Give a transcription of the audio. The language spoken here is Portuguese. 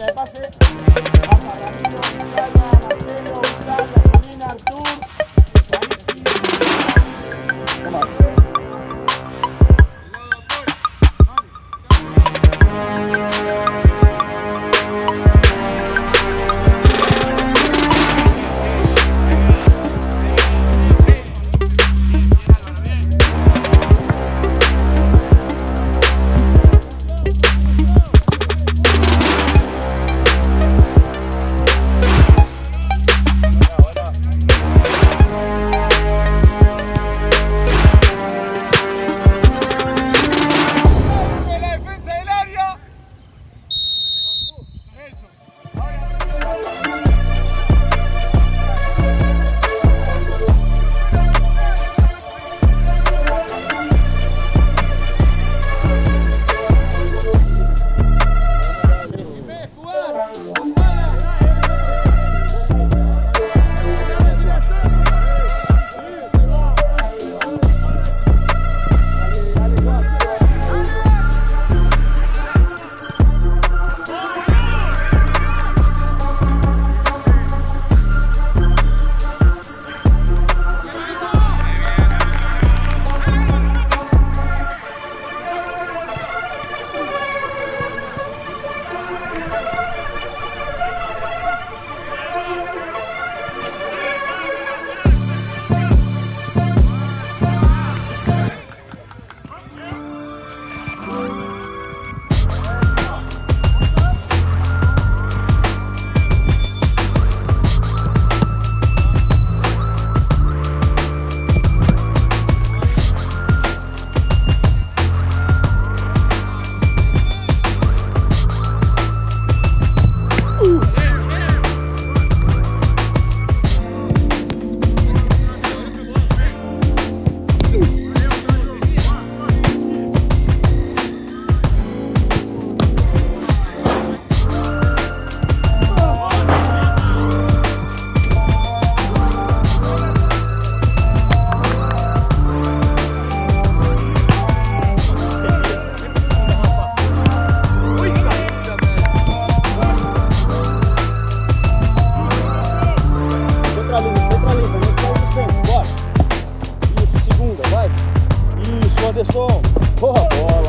来八十 Anderson. porra. bola.